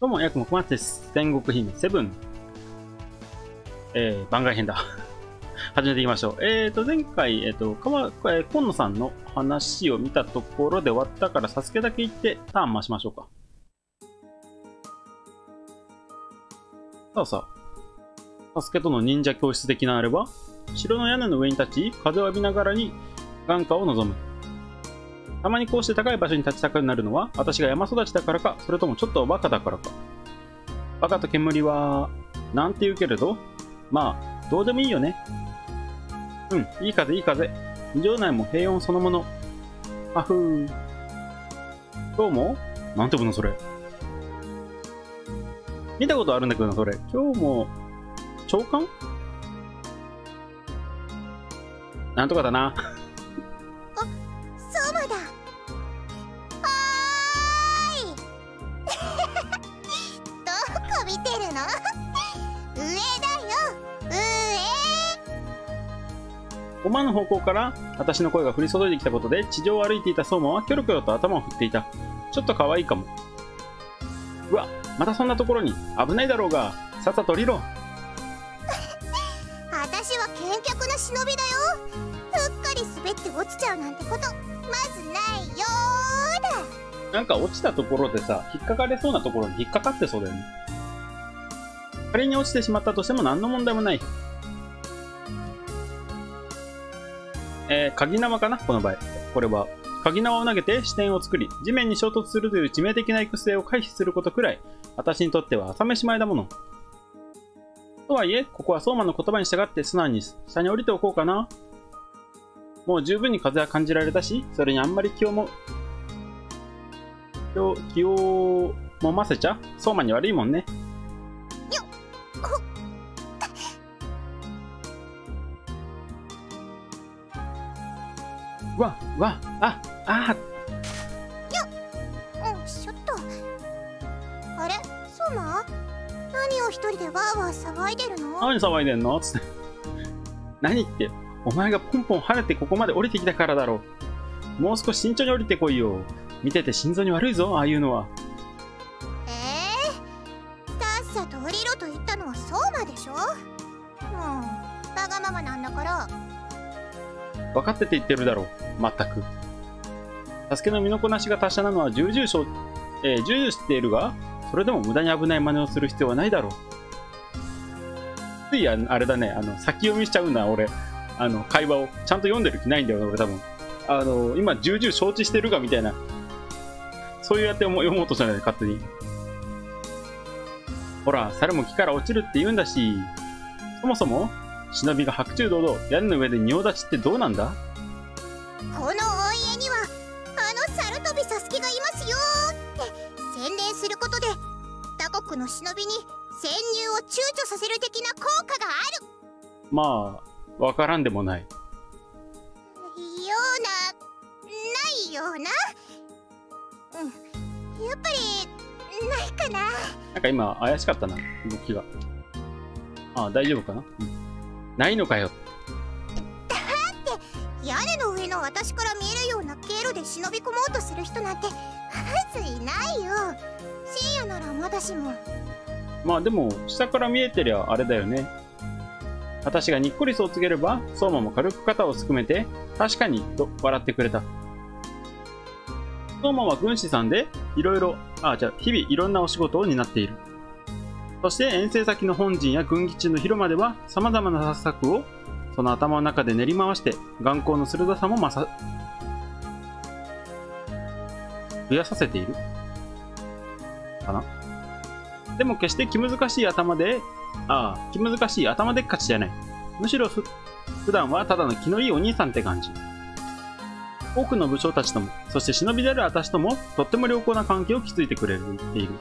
どうも、ヤクモコマです。戦国姫セブン。えー、番外編だ。始めていきましょう。えーと、前回、えーと、かわ、えー、今野さんの話を見たところで終わったから、サスケだけ行ってターン回しましょうか。さあさあ、サスケとの忍者教室的なあれば、城の屋根の上に立ち、風を浴びながらに眼下を望む。たまにこうして高い場所に立ちたくなるのは、私が山育ちだからか、それともちょっとバカだからか。バカと煙は、なんて言うけれど、まあ、どうでもいいよね。うん、いい風いい風。場内も平穏そのもの。あふー。今日も？なんてぶのそれ。見たことあるんだけどな、それ。今日も、長官？なんとかだな。5の方向から私の声が降り注いできたことで地上を歩いていた相馬はキョロキョロと頭を振っていた。ちょっと可愛いかも。うわまたそんなところに。危ないだろうがさっさと降りろ。私は健脚な忍びだよ。うっかり滑って落ちちゃうなんてことまずないよだ。なんか落ちたところでさ引っかかれそうなところに引っかかってそうだよね。仮に落ちてしまったとしても何の問題もないえー、鍵縄かな？この場合。これは。鍵縄を投げて視点を作り、地面に衝突するという致命的な育成を回避することくらい、私にとっては朝飯前だもの。とはいえ、ここは相馬の言葉に従って素直に下に降りておこうかな。もう十分に風は感じられたし、それにあんまり気をも、気を、気をもませちゃ、相馬に悪いもんね。わわああ。よっちょっと。あれ？ソマ？何を一人でわーわー騒いでるの？何騒いでんの？つって。何って？お前がポンポン跳ねてここまで降りてきたからだろう。もう少し慎重に降りてこいよ。見てて心臓に悪いぞああいうのは。ええー、さっさと降りろと言ったのは相馬でしょ？もうわがままなんだから。分かってて言ってるだろう全く。助けの身のこなしが達者なのは重々承、えー、重々知っているが、それでも無駄に危ない真似をする必要はないだろう。ついあれだね、あの、先読みしちゃうんだ、俺。あの、会話を。ちゃんと読んでる気ないんだよ、俺多分。あの、今、重々承知してるが、みたいな。そういうやって読もうとしたんだよ、勝手に。ほら、猿も木から落ちるって言うんだし、そもそも、忍びが白昼堂々、屋根の上で仁王立ちってどうなんだ？このお家にはあの猿飛びサスケがいますよって宣伝することで他国の忍びに潜入を躊躇させる的な効果がある。まあわからんでもない。ようなないような。うん。やっぱりないかな。なんか今怪しかったな動きが。ああ大丈夫かな、うん、ないのかよ私から見えるような経路で忍び込もうとする人なんてまずいないよ。深夜ならまだしも。まあでも下から見えてりゃあれだよね。私がにっこりそう告げれば相馬も軽く肩をすくめて確かにと笑ってくれた。相馬は軍師さんでいろいろあじゃあ日々いろんなお仕事を担っている。そして遠征先の本陣や軍基地の広間では様々な策をその頭の中で練り回して眼光の鋭さも増さ増やさせている。かな。でも決して気難しい頭でああ気難しい頭でっかちじゃない。むしろふ普段はただの気のいいお兄さんって感じ。多くの武将たちともそして忍びである私ともとっても良好な関係を築いてくれている。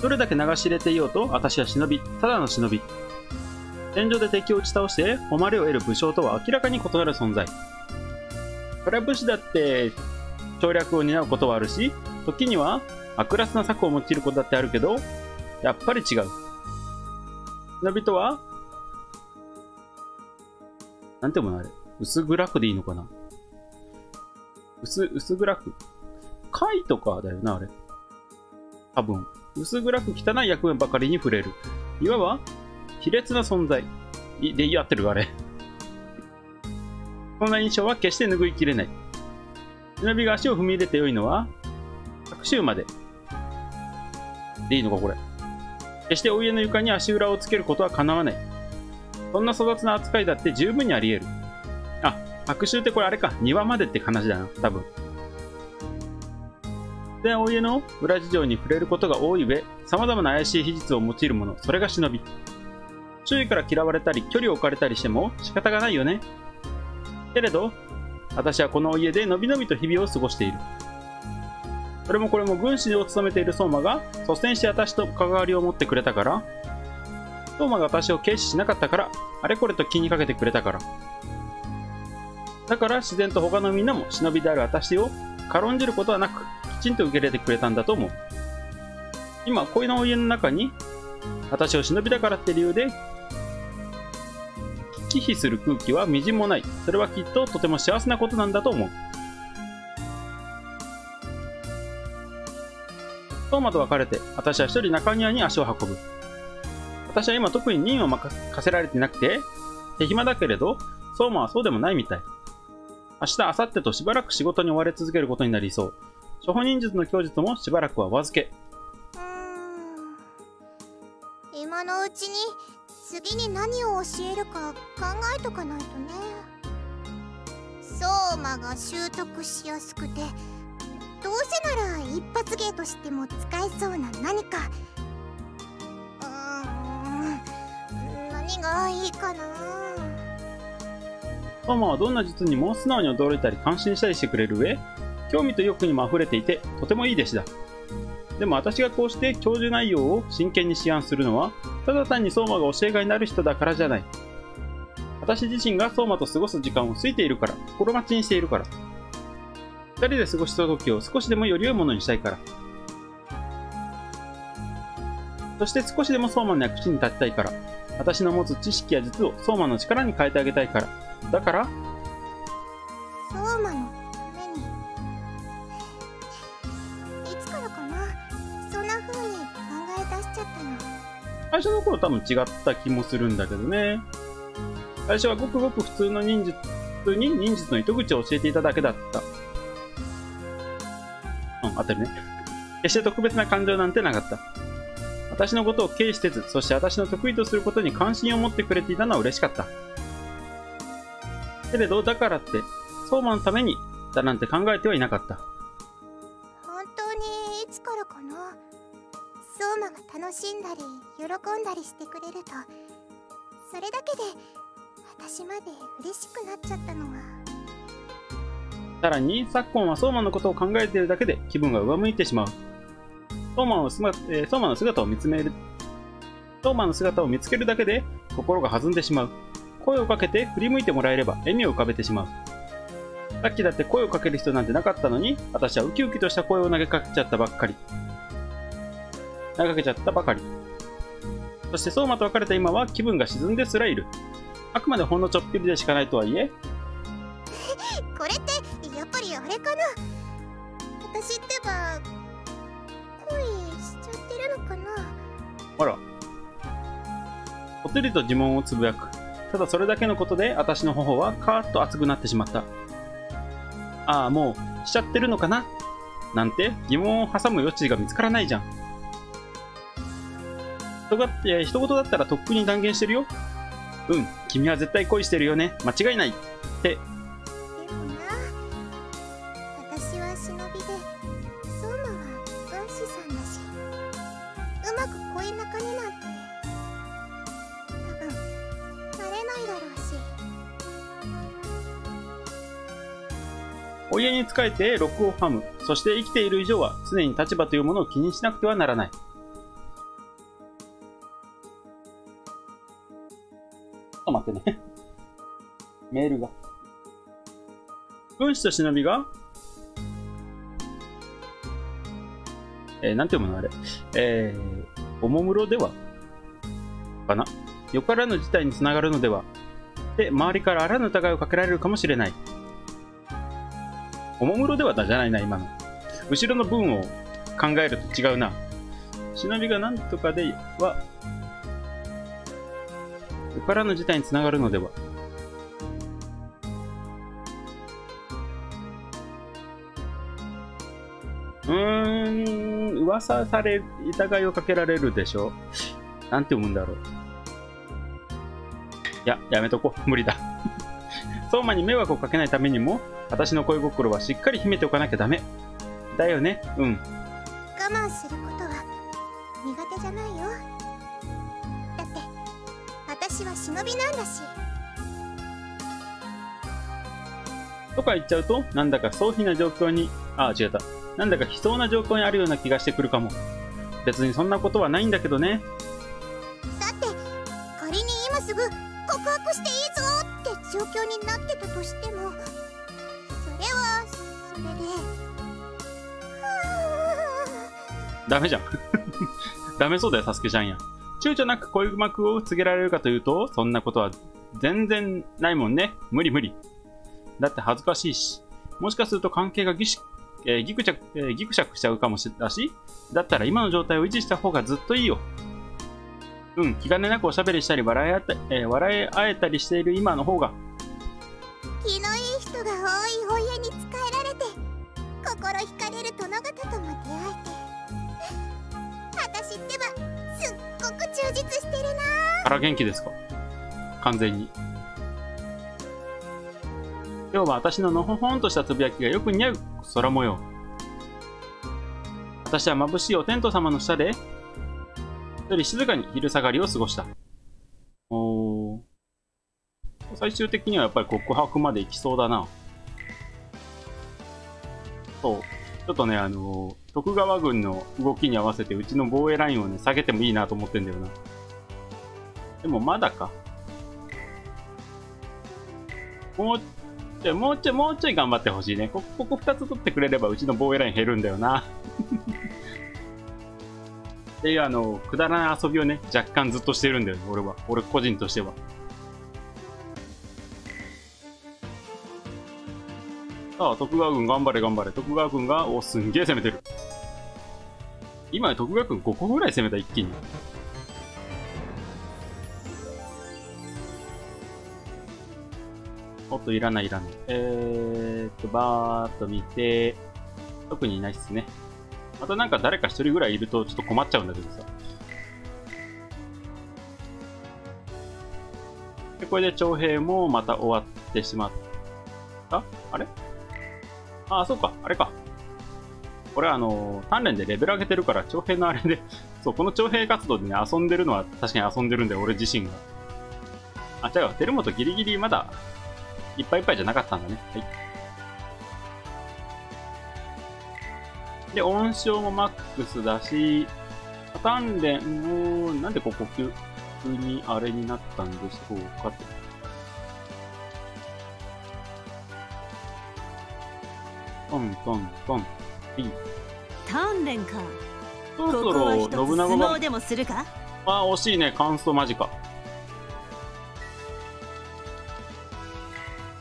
どれだけ流し入れていようと私は忍びただの忍び。戦場で敵を打ち倒して誉れを得る武将とは明らかに異なる存在。それは武士だって省略を担うことはあるし、時には悪辣な策を用いることだってあるけど、やっぱり違う。忍びとは、なんていうのあれ？薄暗くでいいのかな？薄、薄暗く。貝とかだよな、あれ。多分。薄暗く汚い役目ばかりに触れる。いわば、卑劣な存在。いで、やってるあれ。こんな印象は決して拭いきれない。忍びが足を踏み入れて良いのは、各週まで。でいいのか、これ。決してお家の床に足裏をつけることは叶わない。そんな粗雑な扱いだって十分にあり得る。あ、白秋ってこれあれか。庭までって話だな、多分。で、お家の裏事情に触れることが多い上、様々な怪しい秘術を用いるもの、それが忍び。周囲から嫌われたり、距離を置かれたりしても仕方がないよね。けれど、私はこの家でのびのびと日々を過ごしている。それもこれも軍師を務めている相馬が率先して私と関わりを持ってくれたから、相馬が私を軽視しなかったから、あれこれと気にかけてくれたから。だから自然と他のみんなも忍びである私を軽んじることはなく、きちんと受け入れてくれたんだと思う。今、恋のお家の中に、私を忍びだからって理由で、忌避する空気はみじんもない。それはきっととても幸せなことなんだと思う。相馬と別れて、私は一人中庭に足を運ぶ。私は今特に任を任せられてなくて、手暇だけれど、相馬はそうでもないみたい。明日、明後日としばらく仕事に追われ続けることになりそう。処方忍術の教術もしばらくはお預け。今のうちに次に何を教えるか考えとかないとね。相馬が習得しやすくてどうせなら一発芸としても使えそうな何か。うーん何がいいかな。相馬はどんな術にも素直に驚いたり感心したりしてくれる上興味と意欲にも溢れていて、とてもいい弟子だ。でも私がこうして教授内容を真剣に思案するのは、ただ単に相馬が教えがいになる人だからじゃない。私自身が相馬と過ごす時間を過いているから、心待ちにしているから。二人で過ごした時を少しでもより良いものにしたいから。そして少しでも相馬の役地に立ちたいから。私の持つ知識や術を相馬の力に変えてあげたいから。だから、最初の頃多分違った気もするんだけどね。最初はごくごく普通の忍術に忍術の糸口を教えていただけだった。うん、当たりね。決して特別な感情なんてなかった。私のことを軽視せず、そして私の得意とすることに関心を持ってくれていたのは嬉しかった。けれど、だからって、相馬のためにだなんて考えてはいなかった。相馬が楽しんだり喜んだりしてくれるとそれだけで私まで嬉しくなっちゃったのは。さらに昨今は相馬のことを考えているだけで気分が上向いてしまう。相馬の姿,、えー、相馬の姿を見つめる。相馬の姿を見つけるだけで心が弾んでしまう。声をかけて振り向いてもらえれば笑みを浮かべてしまう。さっきだって声をかける人なんてなかったのに私はウキウキとした声を投げかけちゃったばっかり。投げかけちゃったばかりそして相馬と別れた今は気分が沈んですらいる。あくまでほんのちょっぴりでしかないとはいえ。これってやっぱりあれかな？私ってば恋しちゃってるのかな？あら。ぽてりと呪文をつぶやく。ただそれだけのことで私の頬はカーッと熱くなってしまった。ああ、もうしちゃってるのかな？なんて疑問を挟む余地が見つからないじゃん。人がって人事だったらとっくに断言してるよ。うん君は絶対恋してるよね。間違いない。って。でもな私は忍びで相馬は軍師さんだしうまく恋仲になんて多分なれないだろうし。お家に仕えてロックをファムそして生きている以上は常に立場というものを気にしなくてはならないメールが。軍師と忍びが、えー、なんて読むのあれ？えー、おもむろでは？かな？よからぬ事態につながるのでは？で、周りからあらぬ疑いをかけられるかもしれない。おもむろではだじゃないな、今の。後ろの文を考えると違うな。忍びが何とかでは、よからぬ事態につながるのでは？うーん、噂され、疑いをかけられるでしょ？なんて読むんだろう。いや、やめとこう。無理だ。相馬に迷惑をかけないためにも、私の恋心はしっかり秘めておかなきゃダメ。だよね。うん。我慢することは苦手じゃないよだって私は忍びなんだしとか言っちゃうと、なんだかそうひな状況に、あ、違った。なんだか悲壮な状況にあるような気がしてくるかも。別にそんなことはないんだけどね。だって仮に今すぐ告白していいぞって状況になってたとしてもそれはそれで ダメじゃん。ダメそうだよ、サスケちゃんや。躊躇なく恋幕を告げられるかというと、そんなことは全然ないもんね。無理無理。だって恥ずかしいし。もしかすると関係がぎし、えーギクチャク、えーギクシャクしちゃうかもしれないし、だったら今の状態を維持した方がずっといいよ。うん、気兼ねなくおしゃべりしたり笑い合った、えー笑い合えたりしている今の方が、気のいい人が多いお家に仕えられて心惹かれる殿方とも出会えて私ってばすっごく充実してるなから元気ですか？完全に。今日は私ののほほんとしたつぶやきがよく似合う空模様。私は眩しいお天道様の下で、一人静かに昼下がりを過ごした。おー。最終的にはやっぱり告白まで行きそうだな。そう。ちょっとね、あの徳川軍の動きに合わせてうちの防衛ラインをね、下げてもいいなと思ってんだよな。でもまだか。もうちょい、もうちょい、もうちょい頑張ってほしいね。こここ2つ取ってくれればうちの防衛ライン減るんだよな。っていうあの、くだらない遊びをね、若干ずっとしてるんだよ、俺は。俺個人としては。さあ、徳川軍頑張れ頑張れ。徳川軍が、お、すんげえ攻めてる。今、徳川軍5個ぐらい攻めた、一気に。おっと、いらない、いらない。えーっと、バーっと見て、特にいないっすね。またなんか誰か一人ぐらいいるとちょっと困っちゃうんだけどさ。で、これで徴兵もまた終わってしまった？あれ？ああ、そうか、あれか。これはあの、鍛錬でレベル上げてるから、徴兵のあれで、そう、この徴兵活動でね、遊んでるのは確かに遊んでるんだよ、俺自身が。あ、違う、照本ギリギリまだ、いっぱいいっぱいじゃなかったんだね。はい。で、音章もマックスだし、鍛錬も、なんでここ急にあれになったんでしょうかと。トントントン。いい。鍛錬かそろそここは一つろ信長がでもするか？あ、惜しいね。感想間近。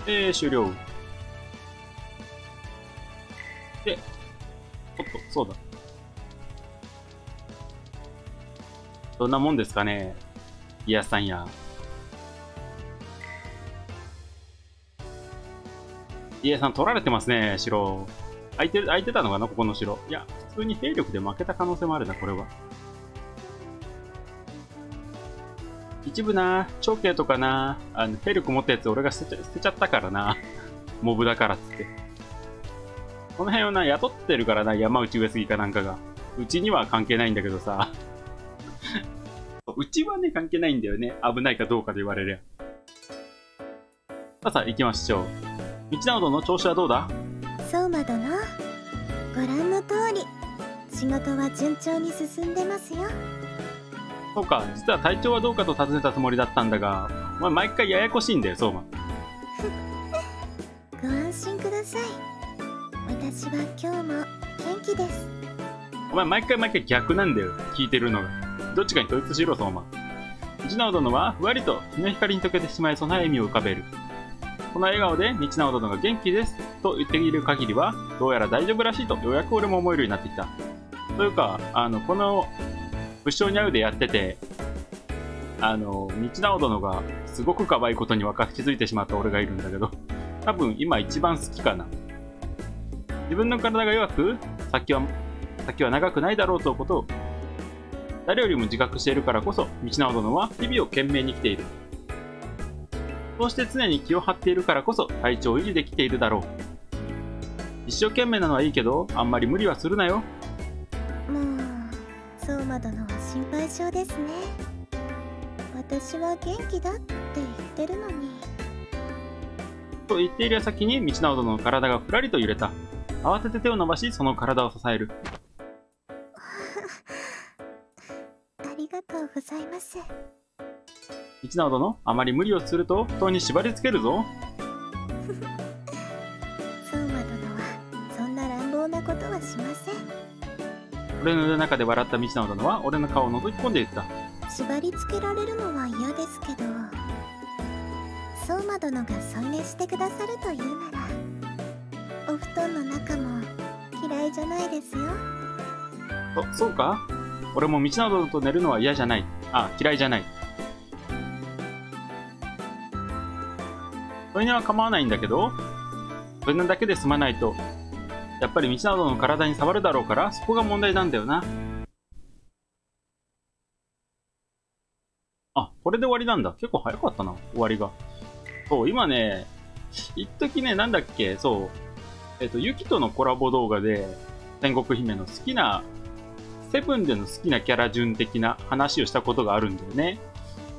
えー、終了。で、おっと、そうだ。どんなもんですかね？イヤさんや。イヤさん取られてますね、城。空いてる、空いてたのかな、ここの城。いや、普通に兵力で負けた可能性もあるな、これは。一部な、長兄とかな、あの、兵力持ったやつ俺が捨てちゃ捨てちゃったからな。モブだからっつって。この辺をな、雇ってるからな、山内上杉かなんかが。うちには関係ないんだけどさ。うちはね、関係ないんだよね。危ないかどうかで言われりゃ。さあさあ、行きましょう。道直殿の調子はどうだ？相馬殿ご覧の通り仕事は順調に進んでますよそうか、実は体調はどうかと尋ねたつもりだったんだが、お前毎回ややこしいんだよ、相馬。ご安心ください私は今日も元気ですお前毎回毎回逆なんだよ、聞いてるのが。どっちかに統一しろ、相馬。道直殿はふわりと日の光に溶けてしまいそうな笑みを浮かべる。この笑顔で道直殿が元気ですと言っている限りは、どうやら大丈夫らしいとようやく俺も思えるようになってきた。というか、あの、この物証に会うでやってて、あの、道直殿がすごく可愛いことに分か気づいてしまった俺がいるんだけど、多分今一番好きかな。自分の体が弱く、先は、先は長くないだろうということを、誰よりも自覚しているからこそ、道直殿は日々を懸命に生きている。そうして常に気を張っているからこそ体調を維持できているだろう。一生懸命なのはいいけど、あんまり無理はするなよ。もう相馬殿は心配性ですね私は元気だって言ってるのにと言っている矢先に道直殿の体がふらりと揺れた。慌てて手を伸ばし、その体を支える。ありがとうございます道直殿、あまり無理をすると、布団に縛り付けるぞ。俺の中で笑った道直殿は、俺の顔を覗き込んでいった。縛り付けられるのは嫌ですけど相馬殿が添い寝してくださるというならお布団の中も嫌いじゃないですよそ、そうか？俺も道直殿と寝るのは嫌じゃない。あ、嫌いじゃない。それには構わないんだけど、それなだけで済まないと、やっぱり道直殿の体に触るだろうから、そこが問題なんだよな。あ、これで終わりなんだ。結構早かったな、終わりが。そう、今ね、一時ね、なんだっけ、そう、えっ、と、ユキとのコラボ動画で、天国姫の好きな、セブンでの好きなキャラ順的な話をしたことがあるんだよね。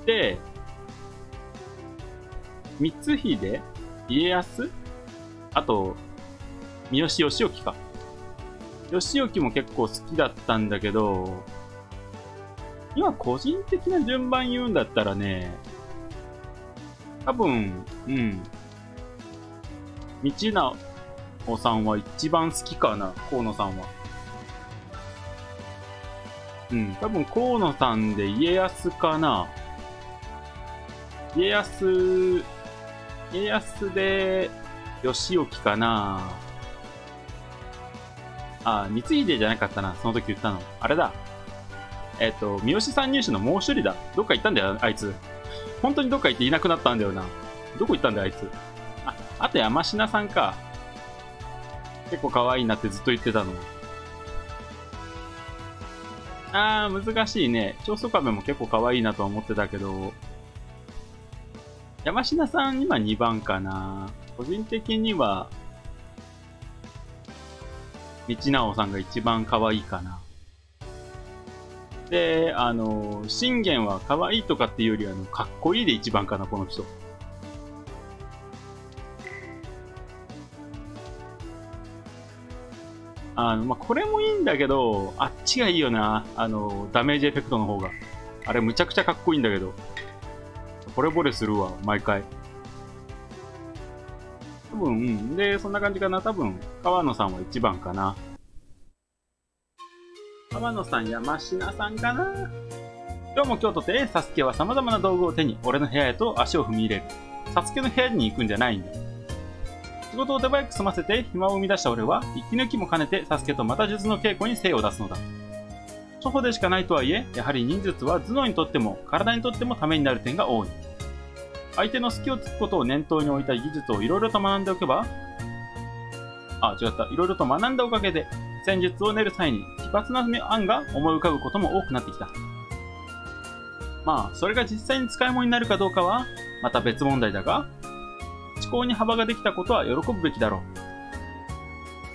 で、三秀、家康？あと、三好義興か。義興も結構好きだったんだけど、今個人的な順番言うんだったらね、多分、うん。道直さんは一番好きかな、河野さんは。うん、多分河野さんで家康かな。家康、家康で義興かな。あ、光秀じゃなかったな、その時言ったの。あれだ。えっ、と、三好参入手のもう一人だ。どっか行ったんだよ、あいつ。本当にどっか行っていなくなったんだよな。どこ行ったんだよ、あいつ。あ、あと山科さんか。結構可愛いなってずっと言ってたの。あー、難しいね。長宗壁も結構可愛いなと思ってたけど、山科さん今2番かな。個人的には、道直さんが一番可愛いかな。で、あの、信玄は可愛いとかっていうよりあの、かっこいいで一番かな、この人。あの、まあ、これもいいんだけど、あっちがいいよな。あの、ダメージエフェクトの方が。あれむちゃくちゃかっこいいんだけど。惚れ惚れするわ、毎回。多分、うん。で、そんな感じかな。多分、川野さんは一番かな。川野さん、山科さんかな。今日も今日とて、サスケは様々な道具を手に、俺の部屋へと足を踏み入れる。サスケの部屋に行くんじゃないんだ。仕事を手早く済ませて暇を生み出した俺は、息抜きも兼ねてサスケとまた術の稽古に精を出すのだ。初歩でしかないとはいえ、やはり忍術は頭脳にとっても体にとってもためになる点が多い。相手の隙をつくことを念頭に置いた技術をいろいろと学んでおけば、あ、違った。いろいろと学んだおかげで、戦術を練る際に奇抜な案が思い浮かぶことも多くなってきた。まあ、それが実際に使い物になるかどうかは、また別問題だが、思考に幅ができたことは喜ぶべきだろう。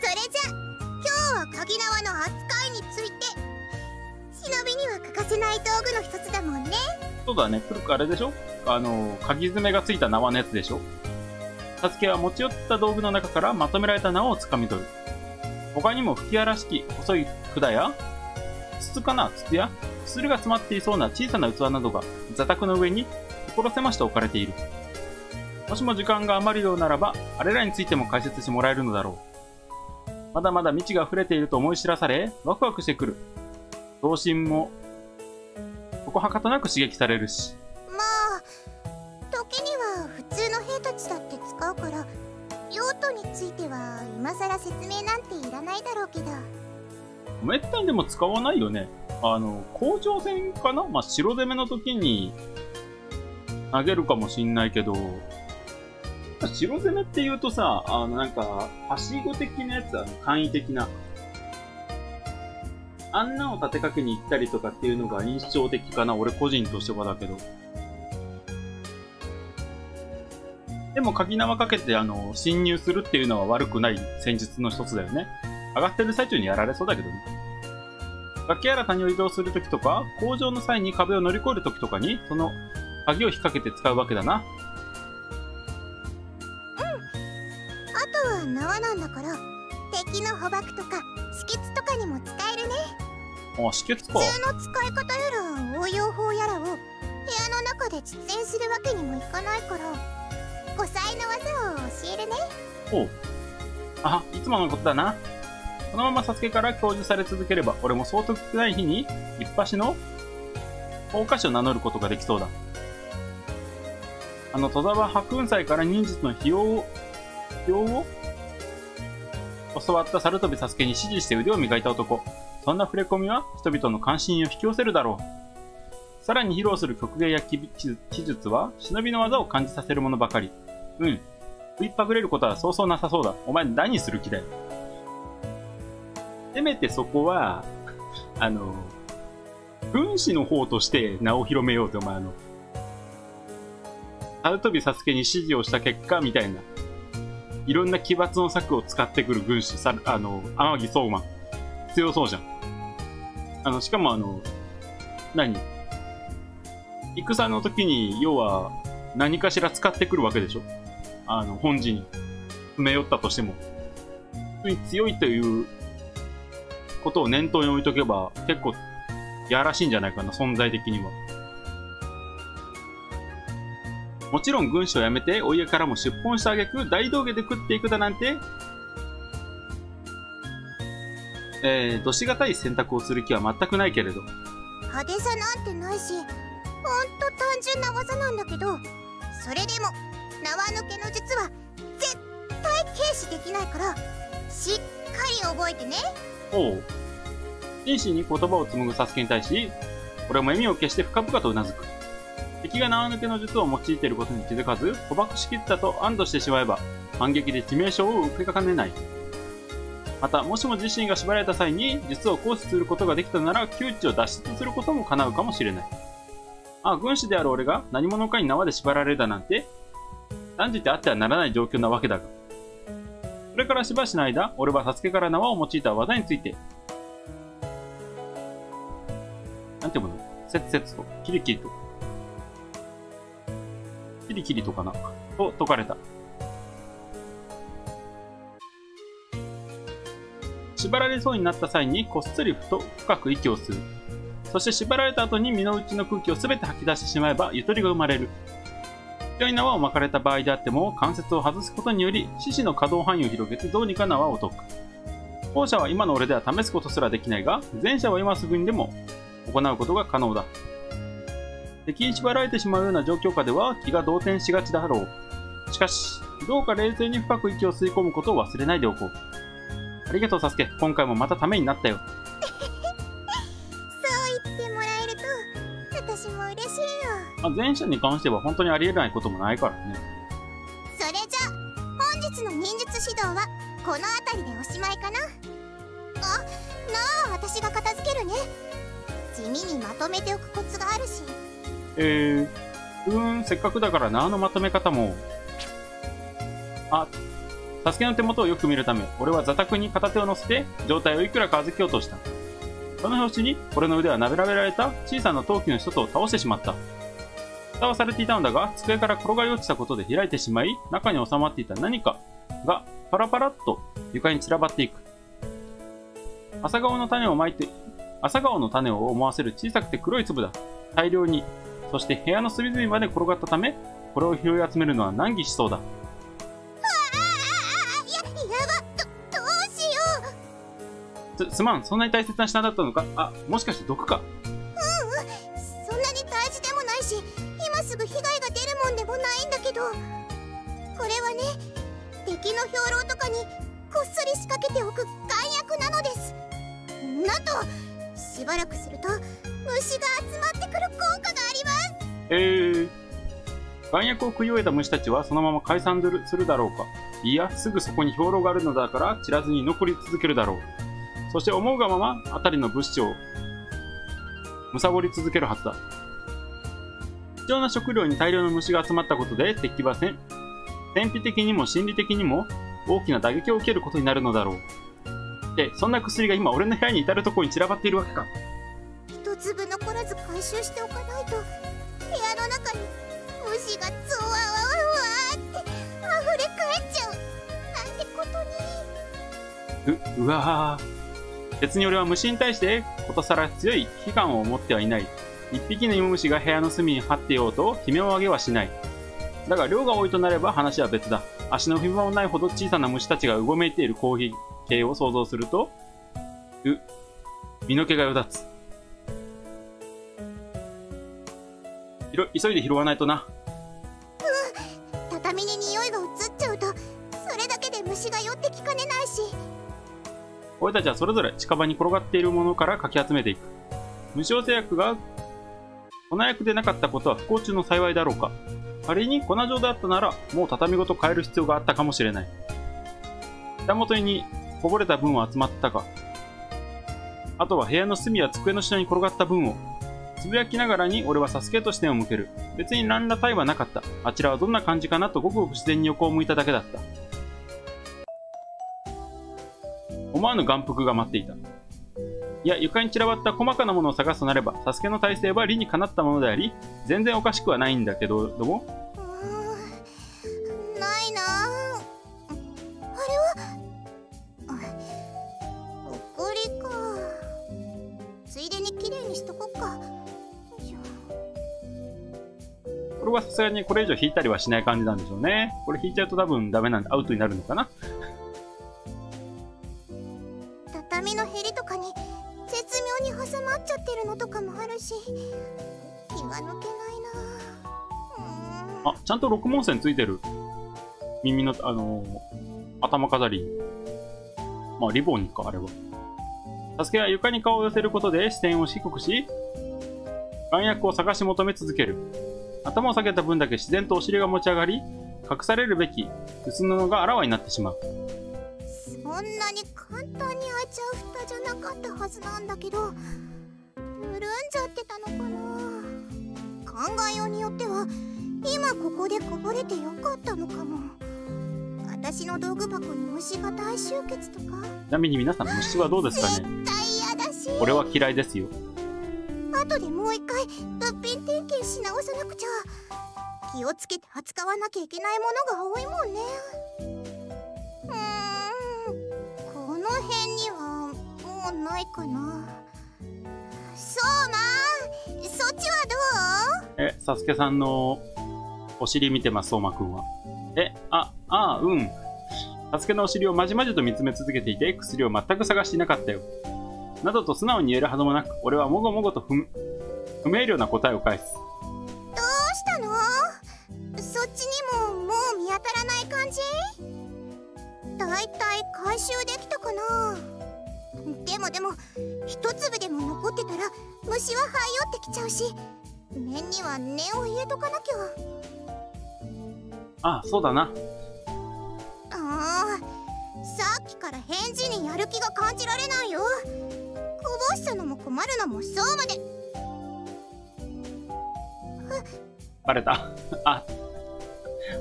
それじゃ今日は鍵縄の扱いについて忍びには欠かせない道具の一つだもんねそうだね、古くあれでしょ？あの、鍵爪がついた縄のやつでしょ？サスケは持ち寄った道具の中からまとめられた縄を掴み取る。他にも吹き荒らしき細い管や、筒かな？筒や、薬が詰まっていそうな小さな器などが座卓の上に所狭しと置かれている。もしも時間が余るようならば、あれらについても解説してもらえるのだろう。まだまだ未知が溢れていると思い知らされ、ワクワクしてくる。童心も、ここはかとなく刺激されるし。まあ時には普通の兵たちだって使うから用途については今更説明なんていらないだろうけどめったにでも使わないよね。あの、甲状腺かな？まあ、白攻めの時に投げるかもしんないけど、白攻めって言うとさ、あの、なんか、はしご的なやつ、あの、簡易的な。あんなを立てかけに行ったりとかっていうのが印象的かな、俺個人としてはだけど。でも、鍵縄かけて、あの、侵入するっていうのは悪くない戦術の一つだよね。上がってる最中にやられそうだけどね。崖やら谷を移動するときとか、工場の際に壁を乗り越えるときとかに、その鍵を引っ掛けて使うわけだな。うんあとは縄なんだから敵の捕獲とか止血とかにも使えるねあ、止血か。普通の使い方やら応用法やらを部屋の中で実演するわけにもいかないから5歳の技を教えるねおう。あ、いつものことだな。このままサスケから教授され続ければ、俺も相当少ない日に、一発の法科師を名乗ることができそうだ。あの、戸沢白雲祭から忍術の費用を、費用を教わった猿飛サスケに指示して腕を磨いた男。そんな触れ込みは人々の関心を引き寄せるだろう。さらに披露する曲芸や記術は、忍びの技を感じさせるものばかり。うん。食いっぱぐれることはそうそうなさそうだ。お前何する気だよ。せめてそこは、あの、軍師の方として名を広めようって、お前あの、春飛びサスケに指示をした結果、みたいな。いろんな奇抜の策を使ってくる軍師、さあの、天城相馬。強そうじゃん。あの、しかもあの、何？戦の時に、要は、何かしら使ってくるわけでしょ？あの、本陣に。詰め寄ったとしても。強いということを念頭に置いとけば、結構、やらしいんじゃないかな、存在的には。もちろん軍師を辞めて、お家からも出奔した挙句、大道芸で食っていくだなんて、えー、どしがたい選択をする気は全くないけれど。派手さなんてないしほんと単純な技なんだけどそれでも縄抜けの術は絶対軽視できないからしっかり覚えてねおう。真摯に言葉を紡ぐサスケに対し、俺も笑みを消して深々とうなずく。敵が縄抜けの術を用いていることに気づかず、捕獲しきったと安堵してしまえば、反撃で致命傷を受けかねない。また、もしも自身が縛られた際に術を行使することができたなら、窮地を脱出することも叶うかもしれない。あ、軍師である俺が何者かに縄で縛られるなんて、断じてあってはならない状況なわけだが。それからしばしの間、俺はサスケから縄を用いた技について、なんていうもの？せつせつと、キリキリと、キリキリとかな、と解かれた。縛られそうになった際にこっそりふと深く息を吸う。そして縛られた後に身の内の空気を全て吐き出してしまえばゆとりが生まれる。強い縄を巻かれた場合であっても関節を外すことにより四肢の可動範囲を広げてどうにか縄を解く。後者は今の俺では試すことすらできないが、前者は今すぐにでも行うことが可能だ。敵に縛られてしまうような状況下では気が動転しがちだろう。しかし、どうか冷静に深く息を吸い込むことを忘れないでおこう。ありがとう、サスケ。今回もまたためになったよ。そう言ってもらえると私も嬉しいよまあ、前者に関しては本当にありえないこともないからね。それじゃ本日の忍術指導はこの辺りでおしまいかなあなあ私が片付けるね地味にまとめておくコツがあるしえー、うーん、せっかくだから縄のまとめ方も。あ、サスケの手元をよく見るため、俺は座卓に片手を乗せて、状態をいくらか預けようとした。その拍子に、俺の腕は並べられた小さな陶器の一つを倒してしまった。蓋はされていたのだが、机から転がり落ちたことで開いてしまい、中に収まっていた何かが、パラパラっと床に散らばっていく。朝顔の種をまいて、朝顔の種を思わせる小さくて黒い粒だ。大量に、そして部屋の隅々まで転がったため、これを拾い集めるのは難儀しそうだ。す、すまん、そんなに大切な品だったのか？あ、もしかして毒か？そんなに大事でもないし今すぐ被害が出るもんでもないんだけど。これはね敵の兵糧とかにこっそり仕掛けておく弾薬なのです。なんとしばらくすると虫が集まってくる効果があります。えー、弾薬を食い終えた虫たちはそのまま解散するだろうか？いやすぐそこに兵糧があるのだから散らずに残り続けるだろうそして思うがまま辺りの物資を貪り続けるはずだ。貴重な食料に大量の虫が集まったことで敵は戦戦費的にも心理的にも大きな打撃を受けることになるのだろう。でそんな薬が今俺の部屋に至るところに散らばっているわけか。一粒残らず回収しておかないと部屋の中に虫がゾワワワワって溢れ返っちゃう。なんてことに。ううわー別に俺は虫に対してことさら強い悲願を持ってはいない。一匹の芋虫が部屋の隅に張っていようと悲鳴を上げはしない。だが量が多いとなれば話は別だ。足の踏み場もないほど小さな虫たちがうごめいているコーヒー系を想像するとう身の毛がよだつ。急いで拾わないとな。うん畳に匂いが移っちゃうとそれだけで虫が寄ってきかねないし。俺たちはそれぞれ近場に転がっているものからかき集めていく。無償製薬が粉薬でなかったことは不幸中の幸いだろうか。仮に粉状であったならもう畳ごと変える必要があったかもしれない。下元にこぼれた分は集まったかあとは部屋の隅や机の下に転がった分をつぶやきながらに俺はサスケと視点を向ける。別に何ら対はなかった。あちらはどんな感じかなとごくごく自然に横を向いただけだった。思わぬ眼福が待っていた。いや床に散らばった細かなものを探すとなればサスケの体勢は理にかなったものであり全然おかしくはないんだけどどもないな。あれは？ほこりか。ついでにきれいにしとこっか。これはさすがにこれ以上引いたりはしない感じなんでしょうね。これ引いちゃうと多分ダメなんでアウトになるのかなあちゃんと六文線ついてる。耳のあのー、頭飾り。まあリボンにかあれは。サスケは床に顔を寄せることで視線を低くし弾薬を探し求め続ける。頭を下げた分だけ自然とお尻が持ち上がり隠されるべき薄布があらわになってしまう。そんなに簡単に開いちゃう蓋じゃなかったはずなんだけど緩んじゃってたのかな。考えようによっては今ここでこぼれてよかったのかも。私の道具箱に虫が大集結とか。ちなみに皆さん虫はどうですかね？絶対嫌だし。俺は嫌いですよ。後でもう一回物品点検し直さなくちゃ。気をつけて扱わなきゃいけないものが多いもんね。うーんこの辺にはもうないかな。そうまそっちはどう？えサスケさんのお尻見てます相馬くんは。えあああうん。サスケのお尻をまじまじと見つめ続けていて薬を全く探していなかったよ。などと素直に言えるはずもなく俺はもごもごと不不明瞭な答えを返す。どうしたの？そっちにももう見当たらない感じ？だいたい回収できたかな？でもでも一粒でも残ってたら虫は這い寄ってきちゃうし念には念を入れとかなきゃ。ああそうだな。ああさっきから返事にやる気が感じられないよ。こぼしたのも困るのもそうまで。バレた。あ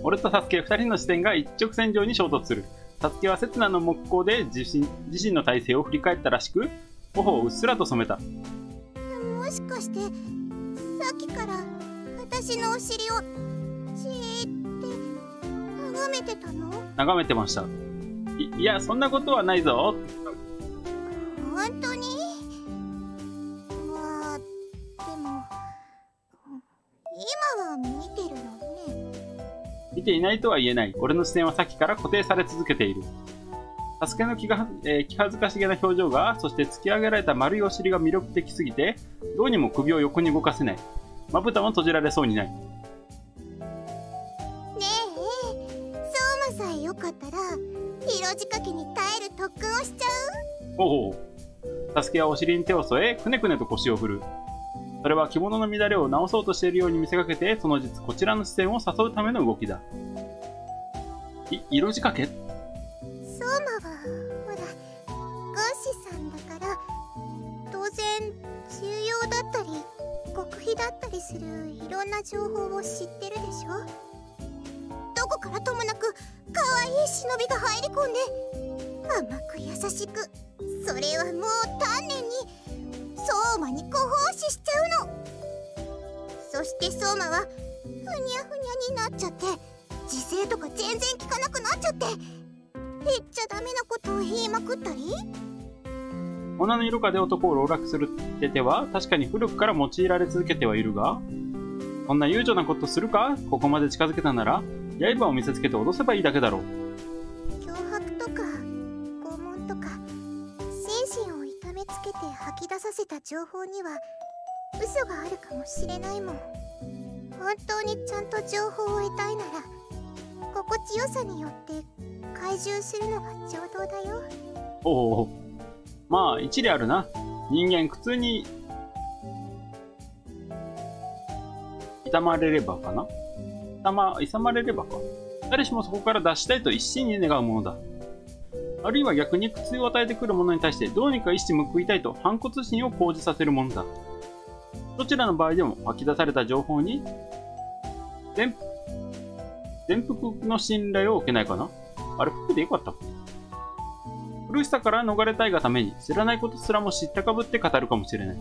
俺とサスケ2人の視点が一直線上に衝突する。サスケは刹那の木工で自身自身の体勢を振り返ったらしく頬をうっすらと染めた。もしかしてさっきから私のお尻を眺めてたの？眺めてました。いいやそんなことはないぞ。本当に？まあでも今は見てるのね。見ていないとは言えない。俺の視線はさっきから固定され続けている。サスケの気が、えー、気恥ずかしげな表情がそして突き上げられた丸いお尻が魅力的すぎてどうにも首を横に動かせない。まぶたも閉じられそうにないよかったら色仕掛けに耐える特訓をしちゃおおサスケはお尻に手を添え、くねくねと腰を振る。それは着物の乱れを直そうとしているように見せかけて、その実こちらの視線を誘うための動きだ。い、色仕掛け相馬はほら軍師さんだから当然重要だったり極秘だったりするいろんな情報を知ってるでしょ？愛い忍びが入り込んで甘く優しく。それはもう丹念に。相馬にご奉仕しちゃうの。そして相馬はふにゃふにゃになっちゃって。時勢とか全然効かなくなっちゃって。言っちゃダメなことを言いまくったり？女の色化で男を籠絡するって手は確かに古くから用いられ続けてはいるが、そんな悠長なことするか？ここまで近づけたなら、刃を見せつけて脅せばいいだけだろう。脅迫とか拷問とか心身を痛めつけて吐き出させた情報には嘘があるかもしれないもん本当にちゃんと情報を得たいなら心地よさによって懐柔するのが上等だよおお。まあ、一理あるな。人間苦痛に、痛まれればかな痛ま、勇まれればか。誰しもそこから脱したいと一心に願うものだ。あるいは逆に苦痛を与えてくるものに対してどうにか意志報いたいと反骨心を講じさせるものだ。どちらの場合でも吐き出された情報に全全幅の信頼を受けないかなあれ、服でよかった苦しさから逃れたいがために知らないことすらも知ったかぶって語るかもしれない。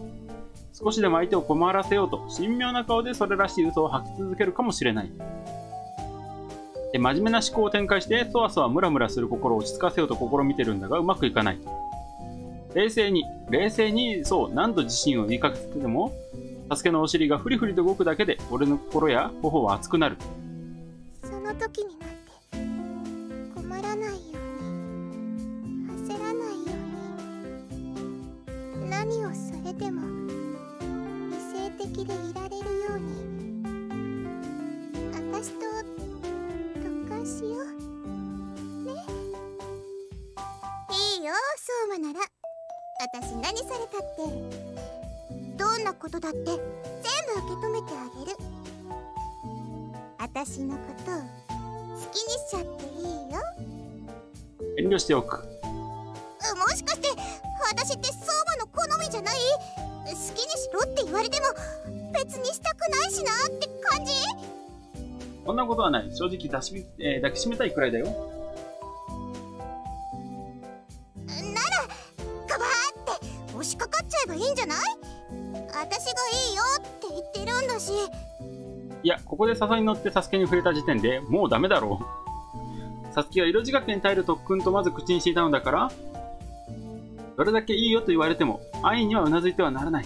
少しでも相手を困らせようと神妙な顔でそれらしい嘘を吐き続けるかもしれない。で真面目な思考を展開してそわそわムラムラする心を落ち着かせようと試みてるんだがうまくいかない。冷静に、冷静に、そう、何度自身を言いかけても、サスケのお尻がフリフリと動くだけで俺の心や頬は熱くなる。その時になって困らないように焦らないように何をされても的でいられるように。私と特訓しよう。ね。いいよ相馬なら。私何されたって。どんなことだって。全部受け止めてあげる。私のこと好きにしちゃっていいよ。遠慮しておく。うもしかして私って相馬の好みじゃない？好きにしろって言われても別にしたくないしなって感じ？そんなことはない。正直抱し、えー抱きしめたいくらいだよ。ならガバーって押しかかっちゃえばいいんじゃない？私がいいよって言ってるんだしいや、ここで誘いに乗ってサスケに触れた時点でもうダメだろう。サスケは色仕掛けに耐える特訓とまず口にしていたのだから、どれだけいいよと言われても、安易にはうなずいてはならない。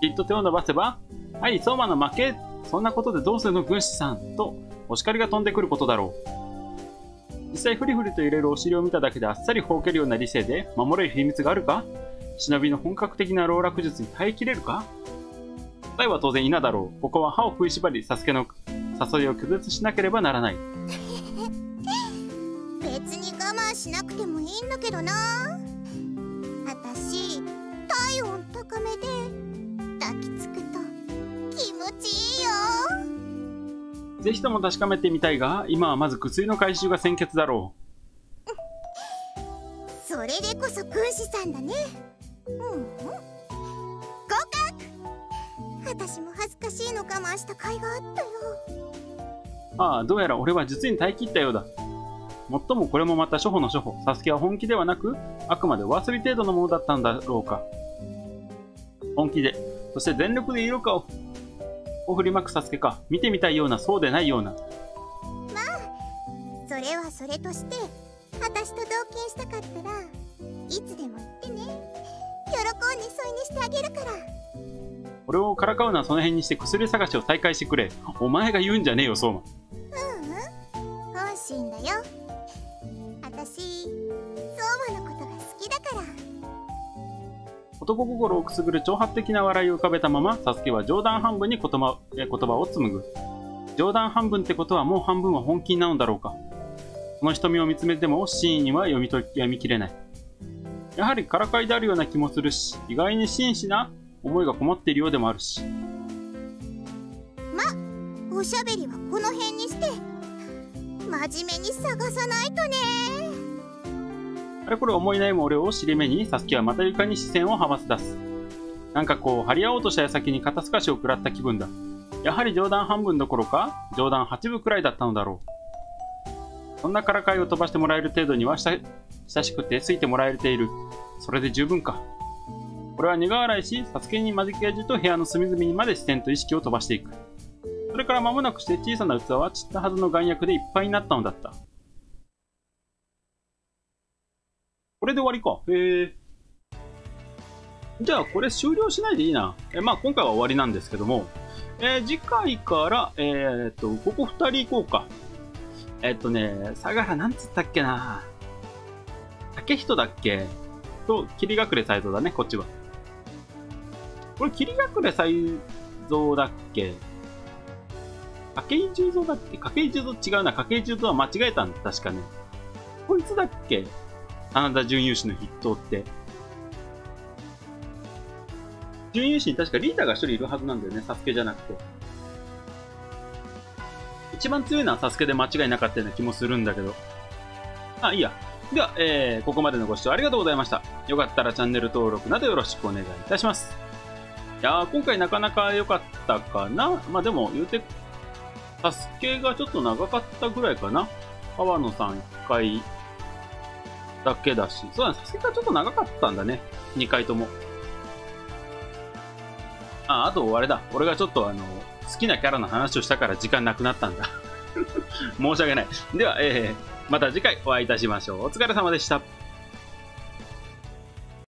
きっと手を伸ばせば、はい、相馬の負けそんなことでどうするの軍師さんと、お叱りが飛んでくることだろう。実際フリフリと揺れるお尻を見ただけであっさりほうけるような理性で守れる秘密があるか？忍びの本格的な籠絡術に耐えきれるか？答えは当然否だろう。ここは歯を食いしばり、サスケの誘いを拒絶しなければならない。別に我慢しなくてもいいんだけどなぜひとも確かめてみたいが、今はまず薬の回収が先決だろそれでこそ軍師さんだねうんうん合格私も恥ずかしいの我慢した甲斐があったよう。ああ、どうやら俺は実に耐え切ったようだ。もっともこれもまた初歩の初歩。サスケは本気ではなく、あくまでお遊び程度のものだったんだろうか。本気で、そして全力で色かを、を振りまくサスケか。見てみたいような、そうでないような。それはそれとして私と同居したかったらいつでも言ってね喜んで添いにしてあげるから俺をからかうのはその辺にして薬探しを再開してくれ。お前が言うんじゃねえよ、相馬。ううん本心だよ私相馬のことが好きだから男心をくすぐる挑発的な笑いを浮かべたまま、サスケは冗談半分に言葉言葉を紡ぐ。冗談半分ってことはもう半分は本気なのだろうか。その瞳を見つめても真意には読み解き読み切れない。やはりからかいであるような気もするし、意外に真摯な思いがこもっているようでもあるし。まおしゃべりはこの辺にして真面目に探さないとねあれこれ思い悩む俺を尻目に、サスケはまた床に視線をはませ出す。なんかこう、張り合おうとした矢先に肩透かしを食らった気分だ。やはり冗談半分どころか、冗談8分くらいだったのだろう。そんなからかいを飛ばしてもらえる程度には親しくてついてもらえている。それで十分か。俺は苦笑いし、サスケに間近やじと部屋の隅々にまで視線と意識を飛ばしていく。それから間もなくして小さな器は散ったはずの眼薬でいっぱいになったのだった。これで終わりか。へえ。じゃあ、これ終了しないでいいな。えまあ、今回は終わりなんですけども、えー次回から、えーっと、ここ二人行こうか。えーっとね、相良なんつったっけな。竹人だっけ？と、霧隠れ斎藤だね、こっちは。これ、霧隠れ斎蔵だっけ？筧十三だっけ？筧十三違うな。筧十三は間違えたんだ、確かね。こいつだっけ？真田準優士の筆頭って。準優士に確かリーダーが一人いるはずなんだよね、サスケじゃなくて。一番強いのはサスケで間違いなかったような気もするんだけど。あ、いいや。では、えー、ここまでのご視聴ありがとうございました。よかったらチャンネル登録などよろしくお願いいたします。いやー、今回なかなか良かったかな。まあでも、言うて、サスケがちょっと長かったぐらいかな。川野さん1回だけだし。そうだね、サスケがちょっと長かったんだね。2回とも。あ、あとあれだ。俺がちょっとあの、好きなキャラの話をしたから時間なくなったんだ。申し訳ない。では、えー、また次回お会いいたしましょう。お疲れ様でした。